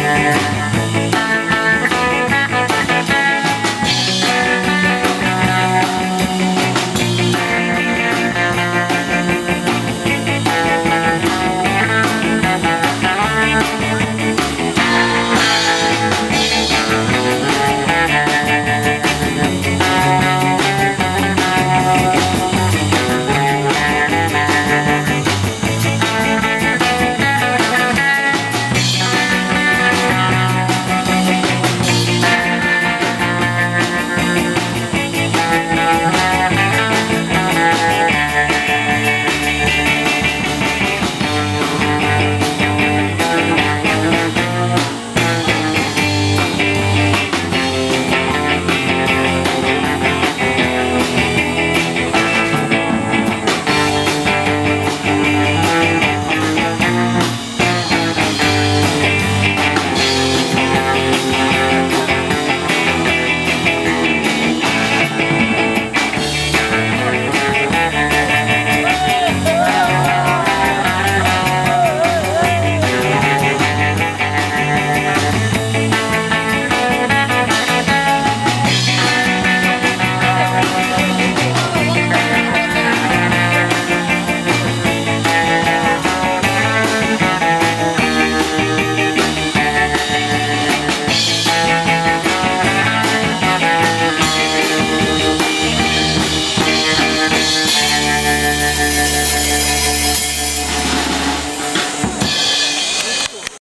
Yeah.